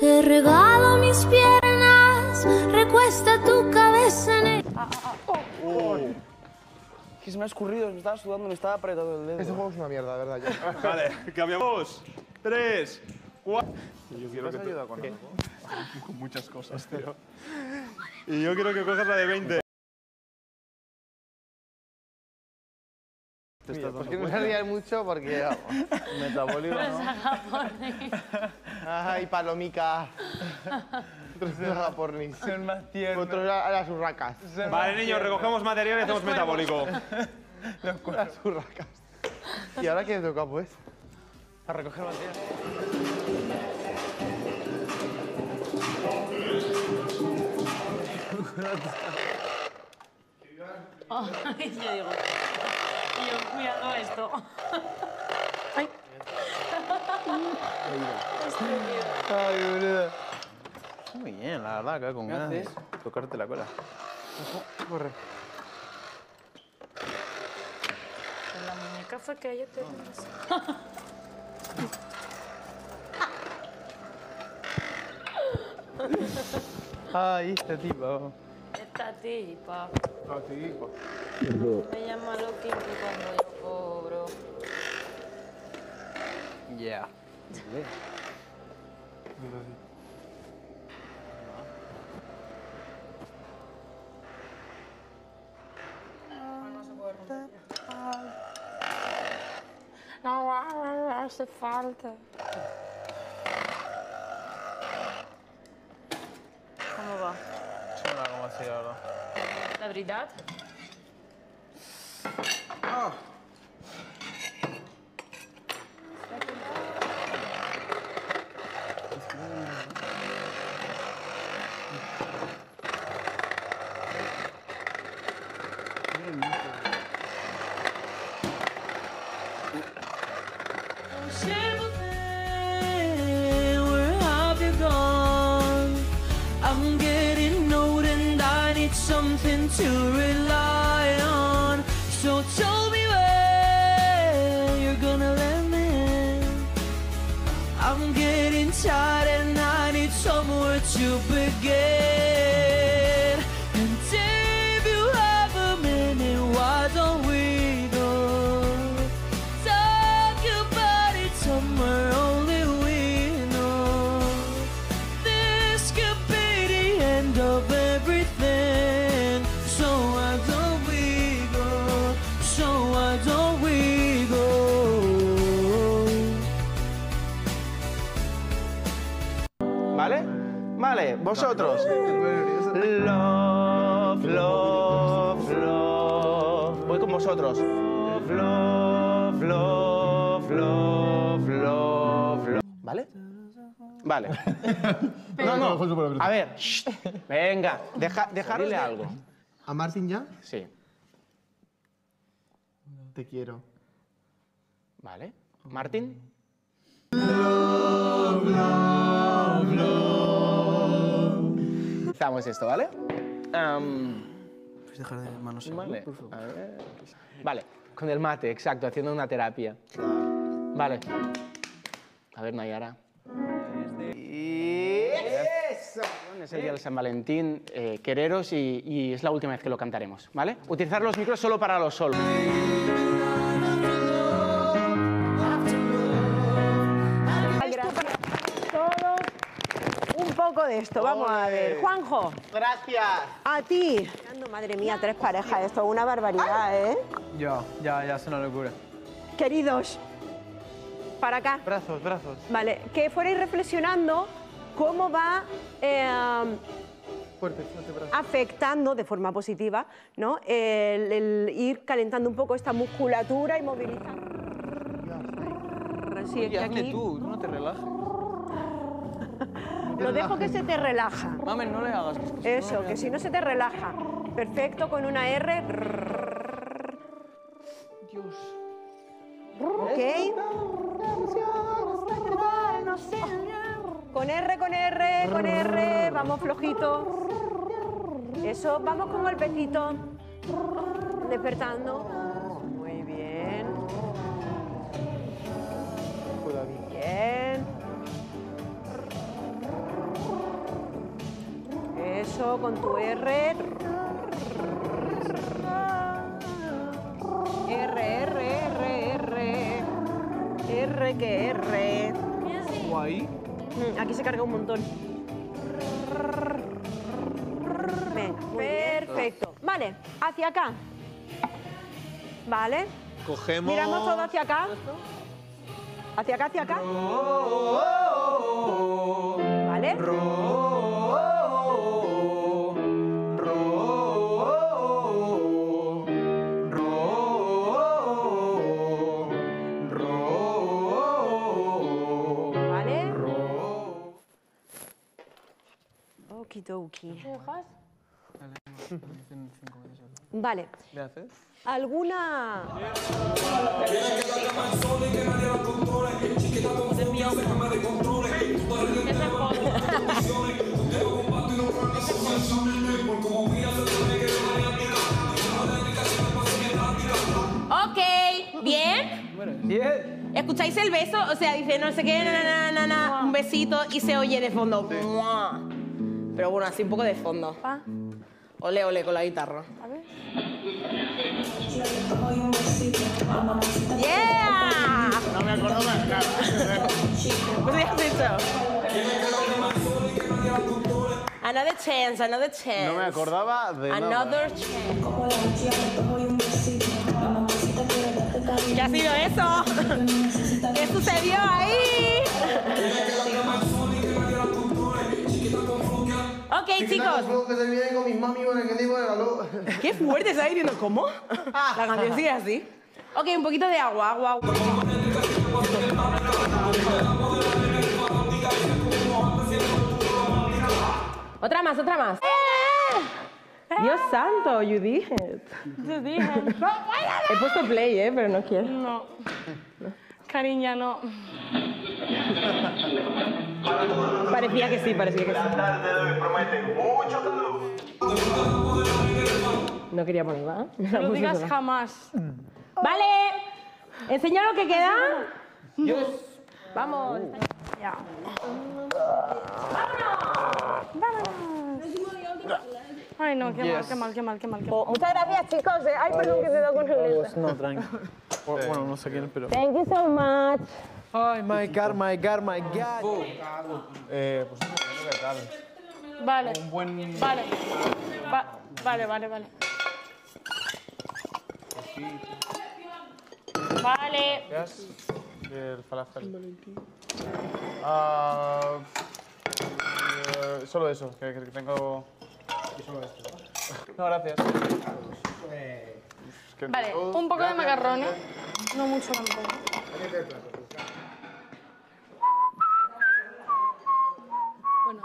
Te regalo mis piernas, recuesta tu cabeza en el... Que se me ha escurrido, me estaba sudando, me estaba apretando el dedo. Este juego es una mierda, de verdad. Ya. Vale, cambiamos. Tres, cuatro. Yo quiero que ayuda con algo? con muchas cosas, tío. Y yo quiero que cojas la de 20. Te estás dando que no cuenta. se rías mucho porque... vamos, Metabólico, ¿no? Ay, palomica. Otros a pornis. Son más tiernos. Otros a a las urracas. Vale, niños, recogemos material y hacemos metabólico. Las urracas. ¿Y ahora qué toca, pues? A recoger material. Ay, yo digo. Cuidando esto. Ay. Ay, boludo. Muy bien, la verdad, que con ganas de tocarte la cola. Corre. En la muñeca fue que ella te Ay, este. Esta tipa Ah, sí, pues. Me llama lo kinky cuando yo cobro. Yeah. No, hace falta. ¿Cómo va? Sembla com a ser ara. La veritat? Vosotros. Love, love, love. Voy con vosotros. Love, love, love, love, love, love. ¿Vale? Vale. No, no. A ver, shh. venga, deja, dejarle algo. ¿A Martín ya? Sí, Te quiero. vale. Martín. Empezamos esto, ¿vale? Am, Puedes dejar de manos Vale. A ver. Vale, con el mate, exacto, haciendo una terapia. Vale. A ver, Nayara. Y eso. Es el día de San Valentín, eh, quereros, y, y es la última vez que lo cantaremos, ¿vale? Utilizar los micros solo para los solos. Poco de esto. Vamos a ver. Juanjo, Gracias. a ti. Madre mía, tres parejas. Esto es una barbaridad, ¿eh? Ya, ya, ya, es una locura. Queridos, para acá. Brazos, brazos. Vale, que fuerais reflexionando cómo va eh, Fuerte, fuerte, brazo. afectando de forma positiva ¿no? el, el ir calentando un poco esta musculatura y movilizando. Sí, es Y que hazle aquí tú, no te relajes. Lo dejo que se te relaja. Mamen, no le hagas. Eso, que si no se te relaja. Perfecto, con una R. Dios. ¿Ok? Con R, con R, con R. Vamos flojito. Eso, vamos con golpecito. Despertando. Con tu R. R, R, R, R. R, que R. Guay. Mm, Aquí se carga un montón. Venga, perfecto. Vale, hacia acá. Vale. Cogemos. Miramos todo hacia acá. Hacia acá, hacia acá. Vale. Okidoki. Vale. ¿Le haces? ¿Alguna Ok, bien. Bien. ¿Escucháis el beso? O sea, dice no sé qué, na, na, na, na, un besito y se oye de fondo. ¡mua! Pero bueno, así un poco de fondo. Ole, ole con la guitarra. ¡Yeah! No me acuerdo más nada. Pues ya has dicho. Another chance, another chance. No me acordaba de nada. Another chance. ¿Qué ha sido eso? ¿Qué sucedió ahí? Ok, chicos. que se viene con mis mami con el que digo de la luz. Qué fuerte está diciendo, ¿cómo? La canción sigue así. Ok, un poquito de agua, agua, agua. Otra más, otra más. Dios santo, you did it. Dije. He puesto play, eh, pero no quiero. No. Cariña, no. Parecía que sí, parecía que sí. No quería ponerla. No lo digas jamás. Vale. Enseña lo que queda. Vamos. Ya. Ay, no, qué mal, qué mal, qué mal, qué mal. Qué mal. Muchas gracias, chicos. eh. Ay, perdón que se da con el este. No, tranqui. Bueno, no sé quién, pero. Thank you so much. Ay, my God, my God, my God. Eh, pues tal. Vale. Un buen. Vale. Va- vale, vale, vale. Vale. ¿Qué has? El falafel. Ah, eh, solo eso, que, que tengo. Y solo esto. No, gracias. Que Vale, todo- un poco de macarrones. No mucho tampoco. Bueno.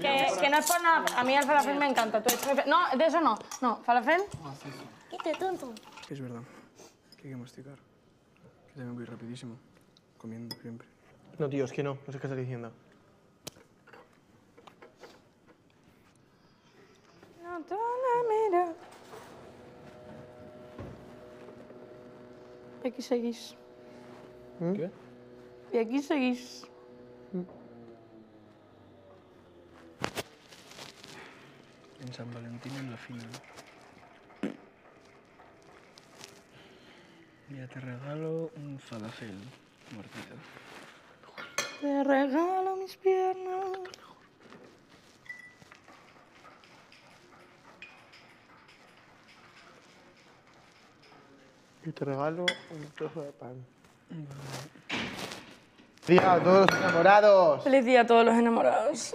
Que, que no es por nada. A mí el falafel me encanta. ¿Tú eres- No, de eso no. No, falafel. Qué tonto. Es verdad, que hay que masticar. Que también voy rapidísimo, comiendo siempre. No, tío, es que no. No sé qué estás diciendo. Mira. Aquí seguís. ¿Qué? Y aquí seguís. En San Valentín en la final. Ya te regalo un falafel, Martita. Te regalo mis piernas. Y te regalo un trozo de pan. Día a todos los enamorados. Feliz día a todos los enamorados.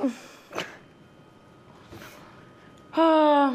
Ah.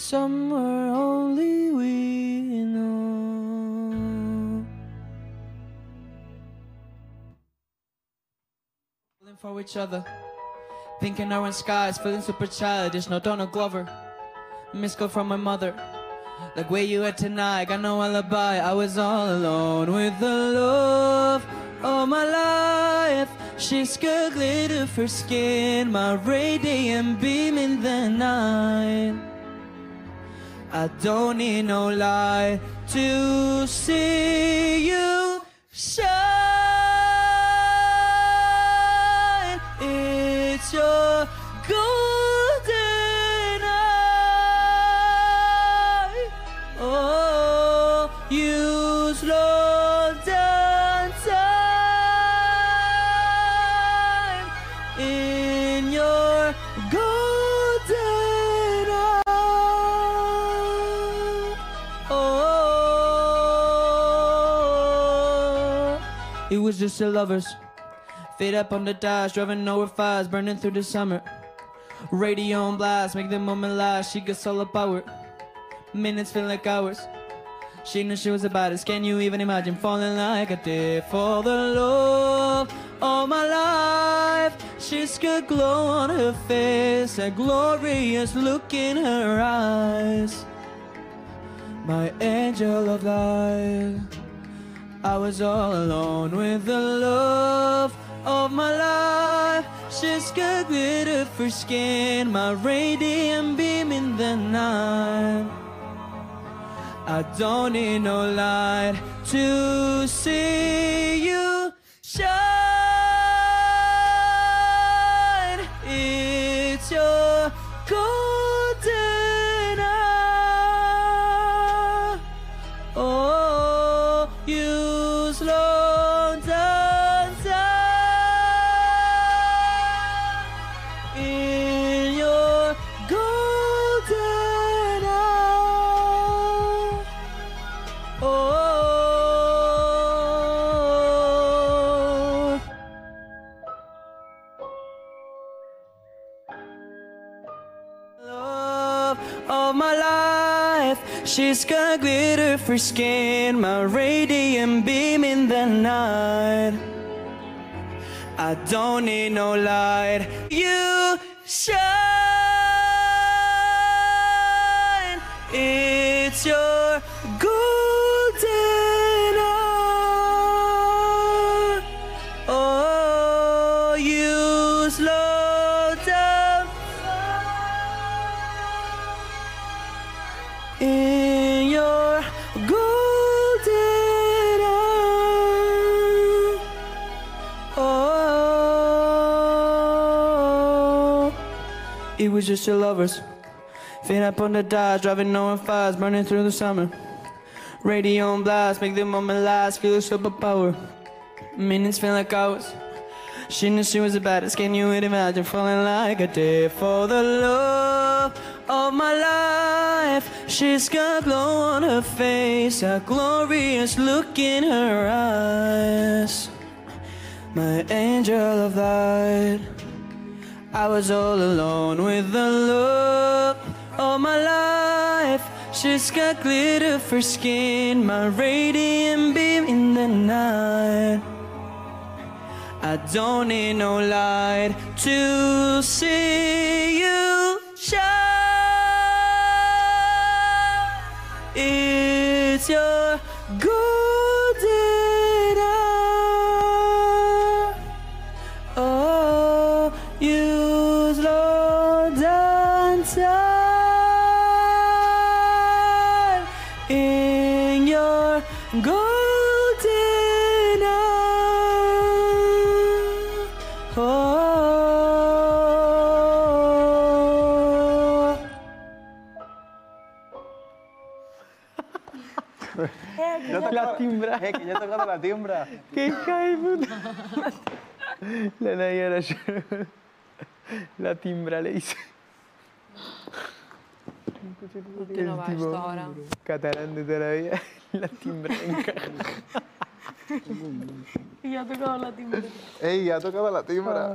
Somewhere only we know. Falling for each other. Thinking orange skies, feeling super childish. No Donald Glover. Missed call from my mother. Like where you at tonight, got no alibi. I was all alone with the love of my life. She's got glitter for skin, my radiant beam in the night. I don't need no light to see you shine. It's your was just the lovers. Fade up on the dash, driving over fires, burning through the summer. Radio on blast, make the moment last. She gets all power. Minutes feel like hours. She knew she was about it. Can you even imagine falling like I did for the love of my life? She's got glow on her face, a glorious look in her eyes. My angel of light. I was all alone with the love of my life. She's got glitter for skin, my radiant beam in the night. I don't need no light to see you Of my life, she's got glitter for skin, my radiant beam in the night. I don't need no light, you shine. It's your was just your lovers. Fade up on the dodge, driving no fires, burning through the summer. Radio on blast, make the moment last, feel the superpower. Minutes feel like hours. She knew she was the baddest. Can you imagine falling like a did for the love of my life? She's got glow on her face, a glorious look in her eyes. My angel of light. I was all alone with the love all my life. She's got glitter for skin, my radiant beam in the night. I don't need no light to see you shine. It's your timbra. Eh, que ya he tocado la timbra. ¡Qué hija de puta! La Nayara yo- La timbra le hice. ¿Por qué no va esto ahora? Catalán de toda la vida. La timbra encaja. Y ha tocado la timbre. ¡Ey, ha tocado la timbra!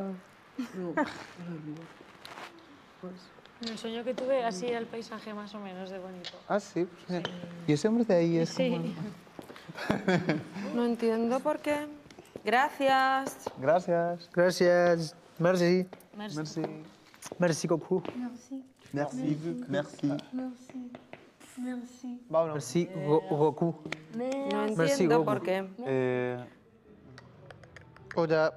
En el sueño que tuve, así era el paisaje más o menos de bonito. Ah, sí. pues mira. Y ese hombre de ahí es Sí. como... No entiendo por qué. Gracias. Gracias. Gracias. Merci. Merci. Merci beaucoup. Merci. Merci. Vámonos. Merci, Ro- Roku. No Merci, entiendo por qué. Eh, Hola.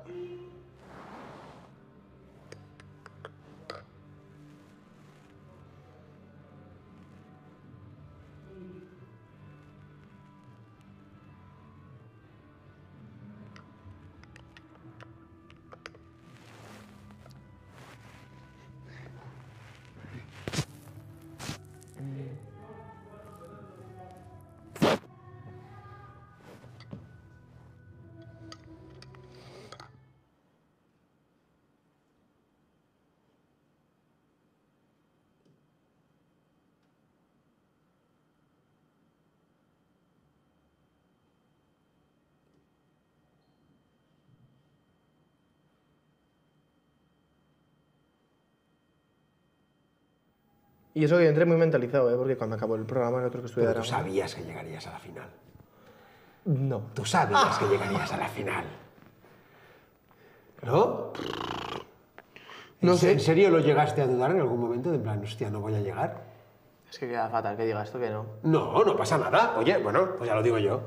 Y eso que yo entré muy mentalizado, ¿eh? porque cuando acabó el programa, el otro que estudié Pero tú sabías que llegarías a la final. No. Tú sabías que llegarías a la final. ¿No? No ¿En, sé. ¿En serio lo llegaste a dudar en algún momento? De en plan, hostia, no voy a llegar. Es que queda fatal que diga esto que no. No, no pasa nada. Oye, bueno, pues ya lo digo yo.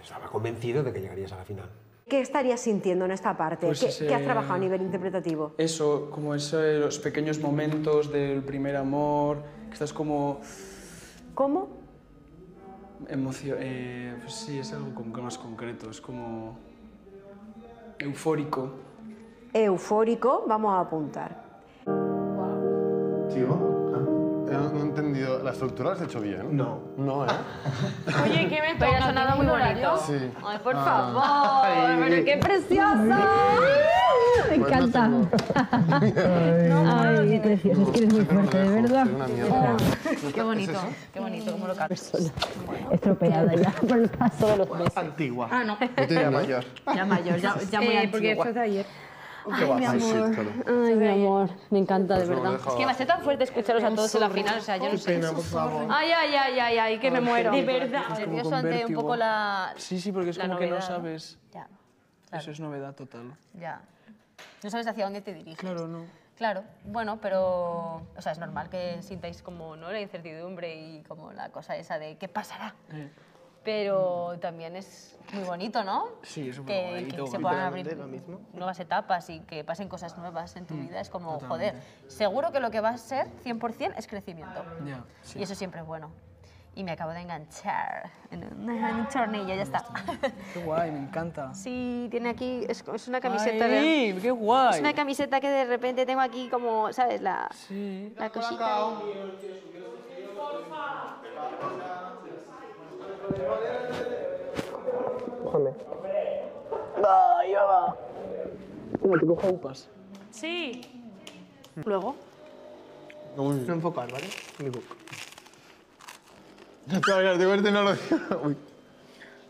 Estaba convencido de que llegarías a la final. ¿Qué estarías sintiendo en esta parte? Pues ¿Qué, ese- qué has trabajado a nivel interpretativo? Eso, como eso de los pequeños momentos del primer amor, que estás como ¿Cómo? emocio eh, pues sí, es algo como más concreto, es como eufórico. Eufórico, vamos a apuntar. ¿Sigo? No, no he entendido. ¿La estructura la has hecho bien? No. No, ¿eh? Oye, ¿qué me Pero toca? ha sonado muy bonito. Sí. Ay, por Ah. favor, pero qué preciosa. Me encanta. Ay, precioso, es que eres muy fuerte, de verdad. Mierda. Qué bonito, qué bonito, cómo lo cantas. Estropeada ya por el paso de los meses. Antigua. Ah, no. Diría mayor. Ya mayor, ya, ya muy Eh, porque esto es de ayer. Qué guapa. Ay, mi amor, me encanta, de verdad. Es que me hace tan fuerte escucharos a todos en la final, o sea, yo no sé. Pena, por favor. Ay, ay, ay, ay, ay, que me muero. De verdad. Nervioso ante un poco la... Sí, sí, porque es como que ¿no? sabes. Ya, Eso es novedad total. ya. No sabes hacia dónde te diriges. Claro, no. Claro, bueno, pero... O sea, es normal que sintáis como ¿no? la incertidumbre y como la cosa esa de qué pasará. Eh, Pero también es muy bonito, ¿no? Sí, es que, superguay, que se bonito. puedan abrir lo mismo. nuevas etapas y que pasen cosas nuevas en tu Mm, vida. Es como, joder, seguro que lo que va a ser 100% es crecimiento. Ya, sí. Y eso siempre es bueno. Y me acabo de enganchar en un, en un tornillo, ya está. Qué guay, me encanta. sí, tiene aquí, es, es una camiseta de... ¡Ay, qué guay! Es una camiseta que de repente tengo aquí como, ¿sabes? La, Sí. la cosita. Cógeme. Como te cojo upas. Sí. Luego. No enfocar, ¿vale? Mi book. Claro, claro, de verte no lo digo. Uy.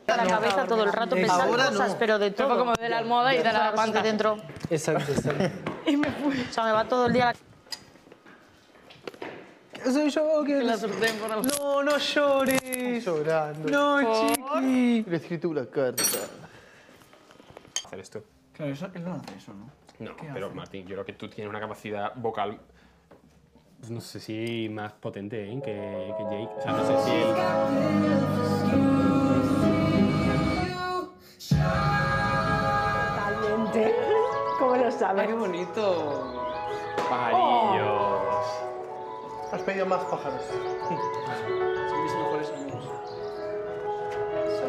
La cabeza todo el rato pensando Ahora cosas, no. pero de todo. Fue como de la almohada y de la parte panta. dentro. Exacto, exacto. O sea, me va todo el día la Soy yo que... La sorteen por. No, no llores. Llorando. No, chiqui. Le he escrito una carta. hacer esto. Claro, eso, él no hace eso, ¿no? No, pero Martín, yo creo que tú tienes una capacidad vocal, pues, no sé si más potente ¿eh? que, que Jake. O sea, no sé si él... Totalmente. ¿Cómo lo Ay, sabes? qué bonito. Pajarillos. Has pedido más pájaros.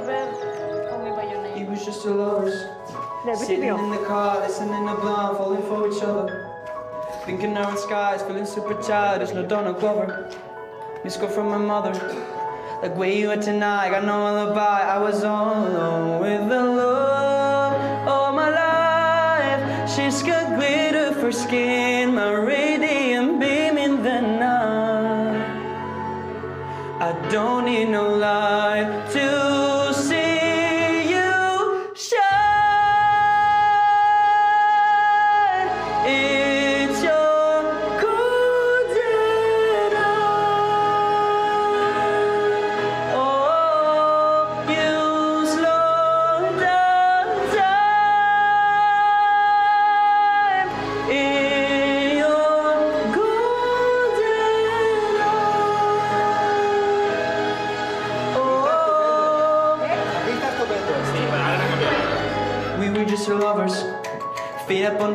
Super. Call me by your name. It was just two lovers Del sitting in the car, listening to blonde, falling for each other. Thinking our skies, feeling super childish, no Donald Glover. Miss call from my mother. Like where you at tonight, got no alibi. I was all alone with the love of my life. She's got glitter for skin, my radiant beam in the night. I don't need no light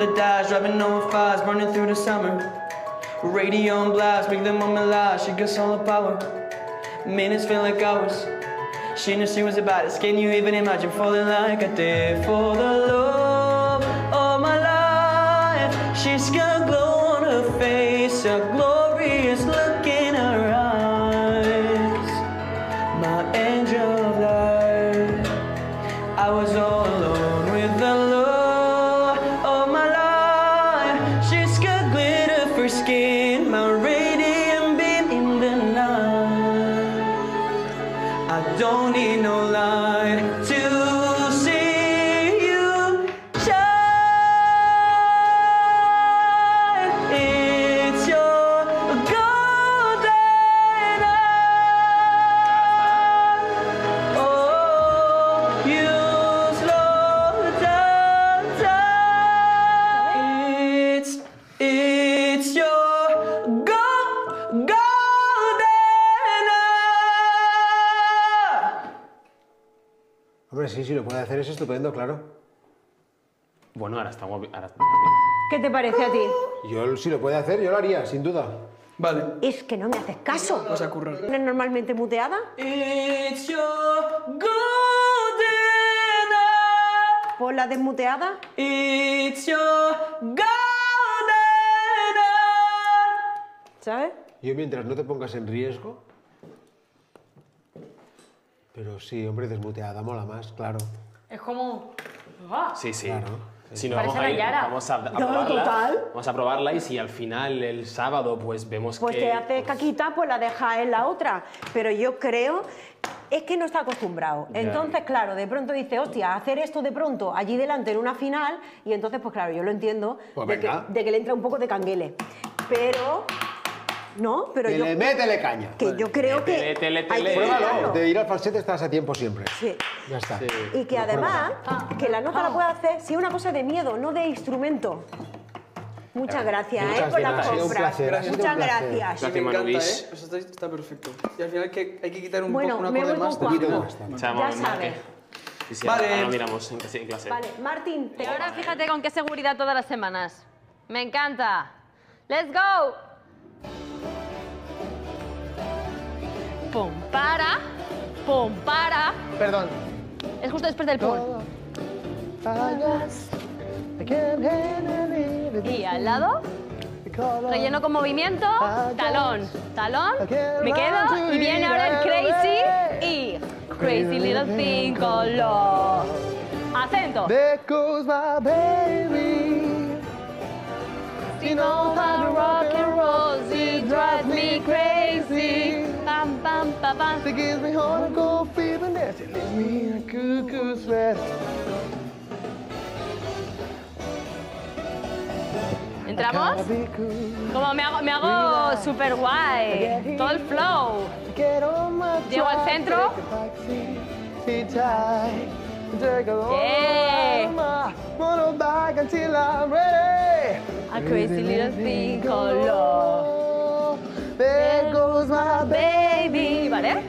the dash, driving no fast, burning through the summer. Radio on blast, make the moment last. She gets all the power. Minutes feel like hours. She knew she was about it. Can you even imagine falling like I did for the love of my life? She's got glow estupendo, claro. Bueno, ahora está guapi. Ahora está ¿Qué te parece a ti? Yo, si lo puede hacer, yo lo haría, sin duda. Vale. Es que no me haces caso. Vas a currar. ¿No es normalmente muteada? It's your golden hour. ¿Por la desmuteada? It's your golden hour. ¿Sabes? Yo mientras no te pongas en riesgo... Pero sí, hombre, desmuteada mola más, claro. Es como... Sí, sí. Claro. Si no, vamos a, ir- vamos a, a No, probarla. total. Vamos a probarla y si al final, el sábado, pues vemos Pues que... te hace caquita, pues la dejas en la otra. Pero yo creo, es que no está acostumbrado. Entonces, claro, de pronto dice, hostia, hacer esto de pronto allí delante en una final, y entonces, pues claro, yo lo entiendo Pues de, que, de que le entra un poco de canguele. Pero, no, pero yo... le métele caña. Que yo creo que... Tele, tele, hay tele. que Pruébalo, de ir al falsete estás a tiempo siempre. Sí. Ya está. Y que además, que la nota la puede hacer si es una cosa de miedo, no de instrumento. Muchas gracias, Muchas ¿eh? Por gracias, ha sido un compras. placer, un Muchas gracias. Gracias, me encanta, Manu ¿eh? Guix. Eso está, está perfecto. Y al final que hay que quitar un Bueno, poco una me voy más. más. Chamo, Ya sabes. Sí, sí, Vale. ahora lo miramos en clase. en clase. Vale, Martín, te ahora fíjate con qué seguridad todas las semanas. Me encanta. ¡Let's go! Pum, para. Pum, para. Perdón. Es justo después del pum. Y al lado. Relleno con movimiento. Talón. Talón. Me quedo. Y viene ahora el crazy. Y. Crazy little thing color. Acento. There goes my baby. You know how rock and roll, drives me crazy. Pam, pam, pam, pam. She gives me heart and cold feeling that she leaves me a cuckoo sweat. ¿Entramos? Como me hago, me hago super guay. Todo el flow. Llego al centro. Yeah. A crazy little thing color. There goes my Baby, pare.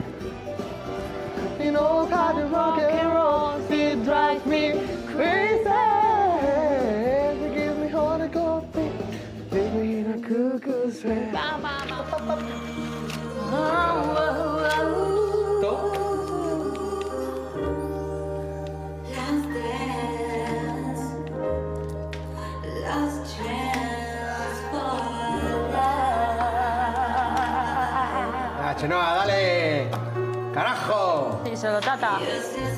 You know how the rock and roll speed drives me crazy. You give me all the coffee, take me in a cuckoo's ಮಾಡ್ತಾರೆ ah, Chenoa, dale. ¡Carajo! Y se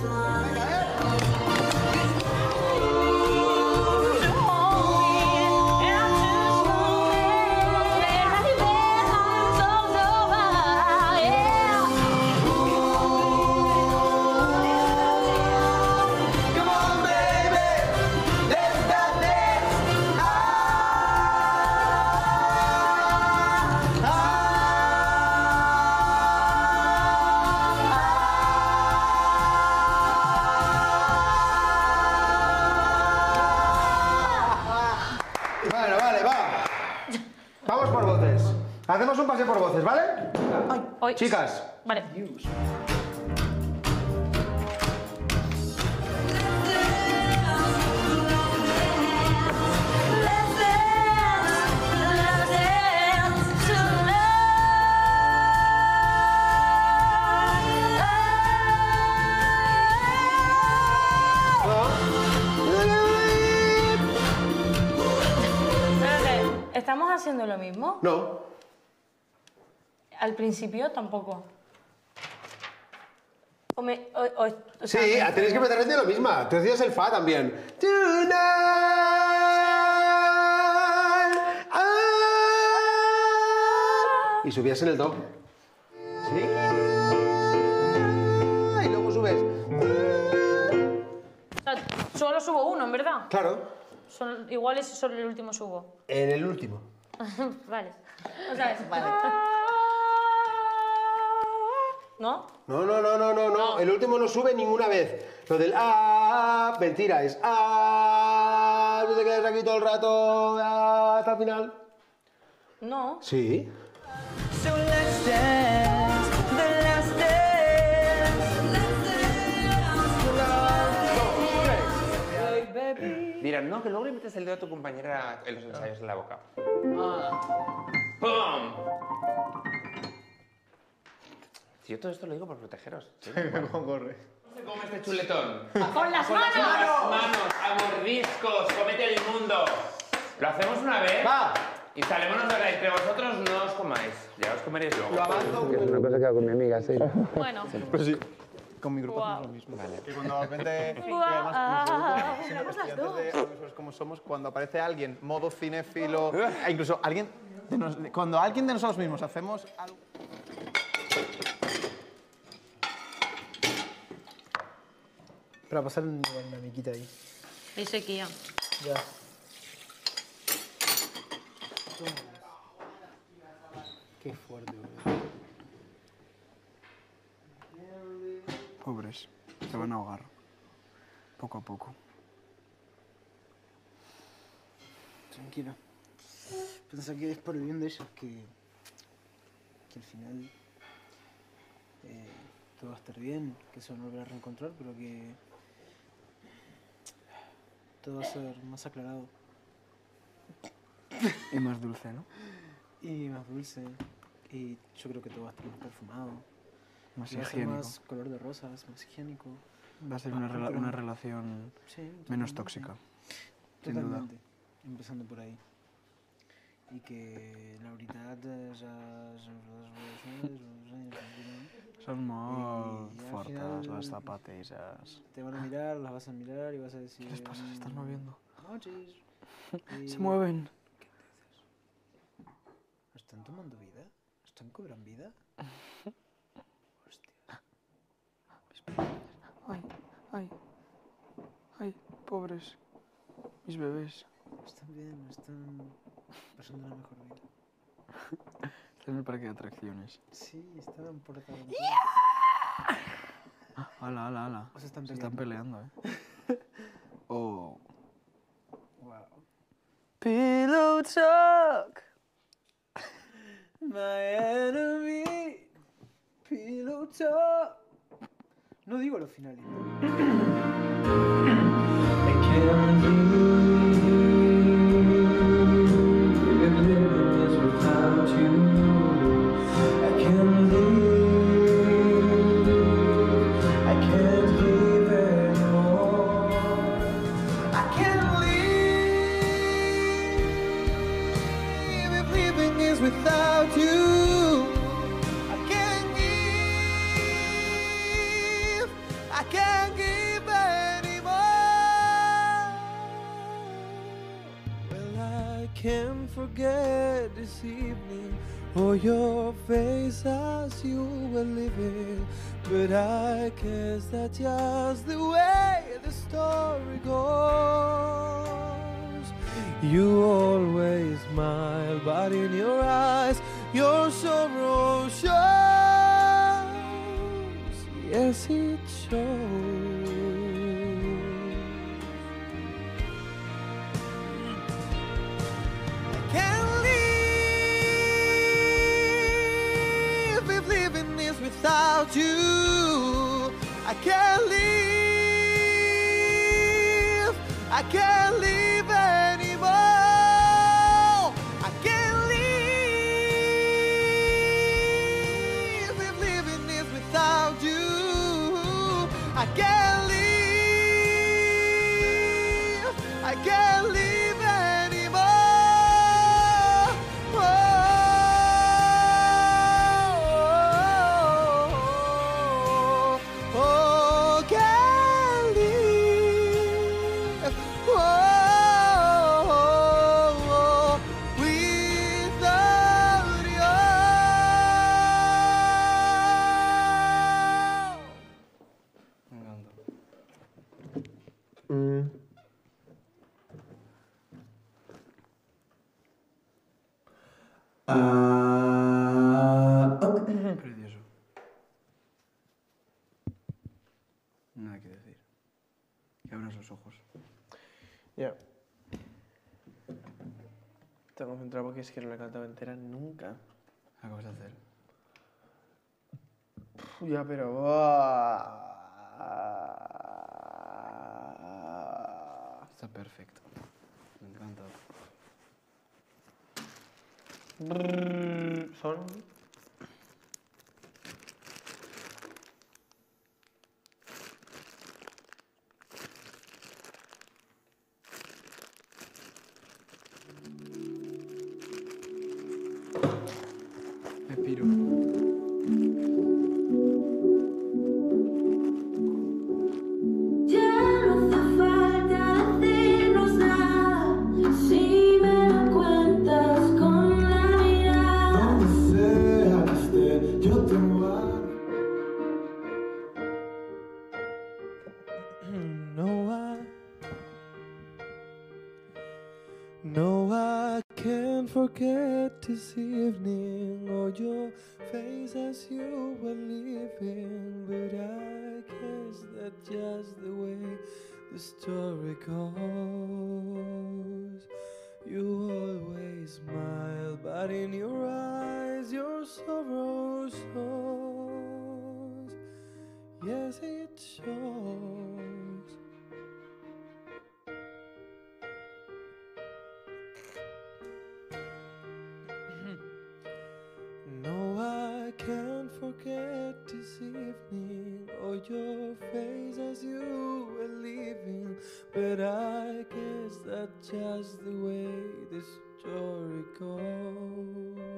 vamos por voces, ¿vale? Ay. Chicas. Vale. Estamos haciendo lo mismo? No. Al principio tampoco. O me, o- o- o sea, Sí, me- tenéis que empezar haciendo lo mismo. Tú decías el fa también. Tonight, ah. Y subías en el do. ¿Sí? Y luego subes. o sea, solo subo uno, en verdad. Claro, Solo- igual es solo el último subo. en el último. vale. O sea, es- ¿No? No, no, no, no, no, no. El último no sube ninguna vez. Lo del ah, mentira, es ah, tú te quedas aquí todo el rato ah, hasta el final. No. Sí. So let's dance, the last dance. Mira, no, que luego le metes el dedo a tu compañera en los ensayos en la boca. Ah. ¡Pum! Yo todo esto lo digo por protegeros. ¿sí? corre. ¿Cómo se come este chuletón? ¡Con las Con las manos! manos, a mordiscos, comete el mundo. ¿Lo hacemos una vez? ¡Va! Y salémonos de la entre vosotros, no os comáis. Ya os comeréis luego. Lo avanzo. Es una cosa que hago con mi amiga, sí. Bueno. Pues sí. Con mi grupo hacemos lo mismo. Que cuando de repente. que además, Guau. como somos las estudiantes de como somos, cuando aparece alguien, modo cinéfilo, e incluso alguien. de nos- cuando alguien de nosotros mismos hacemos algo. Para pasar una miquita ahí. Y sequía. Ya. Qué fuerte, boludo. Pobres, se van a ahogar. Poco a poco. Tranquila. Piensa que es por el bien de ellos que, que al final eh, todo va a estar bien, que se van a volver a reencontrar, pero que todo va a ser más aclarado Y más dulce, ¿no? y más dulce. Y yo creo que todo va a estar más perfumado. Más va a ser higiénico. más color de rosas, más higiénico. Va a ser una, rela- Pero- una relación Sí, menos tóxica. Sin duda. Totalmente. Empezando por ahí. Y que la veritat és... Son muy Y al fuertes final las zapatillas. Te van a mirar, las vas a mirar y vas a decir... ¿Qué les pasa? Se están moviendo. Noches. Se mueven. ¿Están tomando vida? ¿Están cobrando vida? Ay, ay, ay, pobres. Mis bebés. Están bien, están pasando la mejor vida. Están en el parque de atracciones. Sí, están por estar... Ala, ala, ala. O se están están peleando, ¿eh? oh. Wow. Pillow talk. My enemy. Pillow talk. No digo los finales. this evening or your face as you were living. But I guess that's just the way the story goes. You always smile, but in your eyes, your sorrow shows. Yes, it shows. Without you. I can't live. Nada que decir. Que abras los ojos. Ya. Yeah. Te concentrado porque es que no la he entera nunca. Ah, ¿La vas a hacer? Ya, pero... Está perfecto. Me encanta. Son regret this evening or your face as you were leaving, but I guess that's just the way the story goes. You always smile, but in your eyes your sorrow shows. Yes, it shows. your face as you were leaving. But I guess that's just the way the story goes.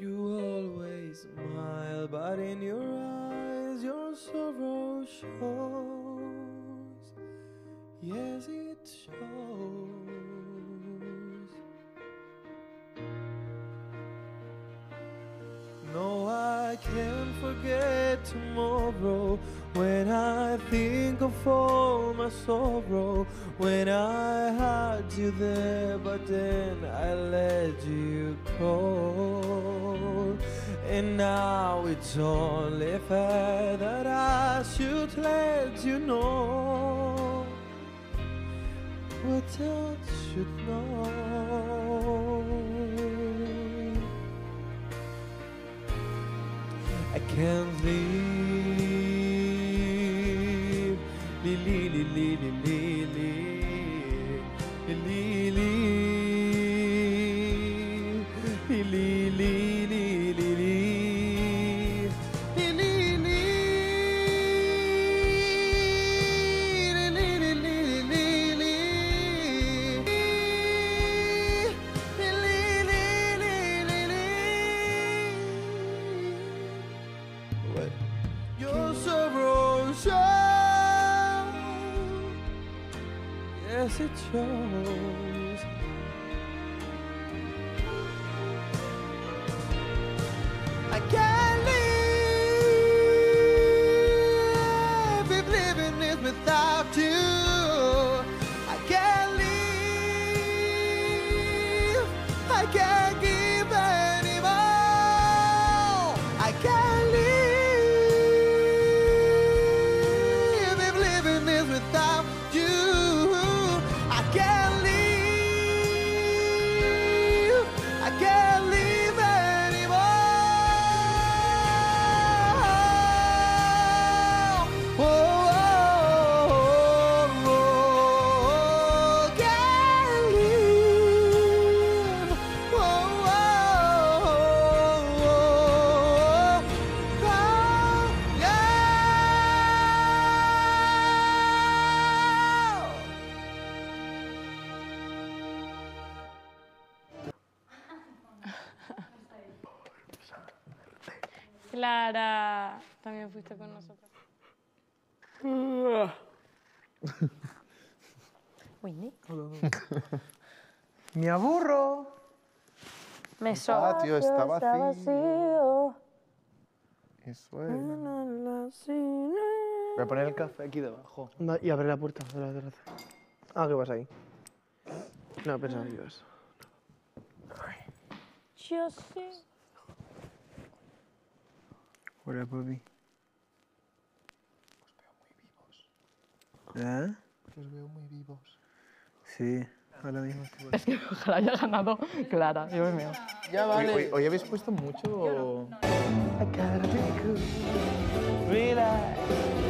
You always smile, but in your eyes your sorrow shows. Yes, it shows. I can't forget tomorrow when I think of all my sorrow. When I had you there, but then I let you go. And now it's only fair that I should let you know what else should know. Can't leave. Without you. Fuiste con nosotros. Winnie. Me aburro. Me El patio está vacío. Eso es. Voy a poner el café aquí debajo. Va, Y abre la puerta de la terraza. Ah, que vas ahí. No, pensaba que ibas. Yo sé. Hola, papi. ¿Ah? Los veo muy vivos. Sí, ahora mismo Es que ojalá haya ganado Clara. Yo me meo. Ya vale. Hoy, hoy habéis puesto mucho. I gotta be cool. Relax.